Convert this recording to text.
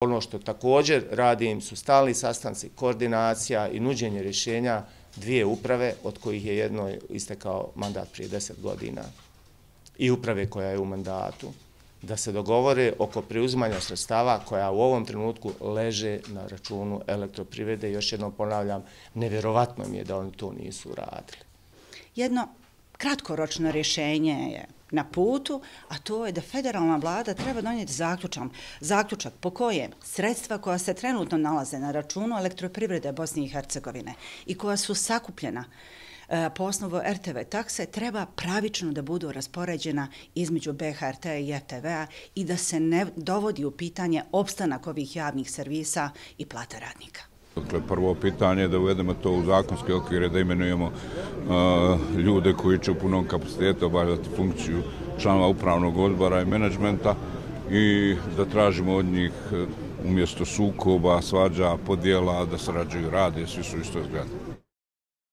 Ono što također radim su stalni sastanci, koordinacija i nuđenje rješenja dvije uprave, od kojih je jedno istekao mandat prije deset godina i uprave koja je u mandatu, da se dogovore oko preuzimanja sredstava koja u ovom trenutku leže na računu elektroprivrede. Još jednom ponavljam, nevjerovatno mi je da oni to nisu uradili. Jedno kratkoročno rješenje je na putu, a to je da federalna vlada treba donijeti zaključak, zaključak po kojem sredstva koja se trenutno nalaze na računu elektroprivrede Bosne i Hercegovine i koja su sakupljena e, po osnovu RTV takse treba pravično da budu raspoređena između BHRT i RTV-a i da se ne dovodi u pitanje opstanak ovih javnih servisa i plata radnika. Dakle, prvo pitanje je da uvedemo to u zakonske okvire, da imenujemo uh, ljude koji će u punom kapacitetu obavljati funkciju članova upravnog odbora i menadžmenta i da tražimo od njih e, umjesto sukoba, svađa, podjela, da sarađuju rade, svi su isto zgrade.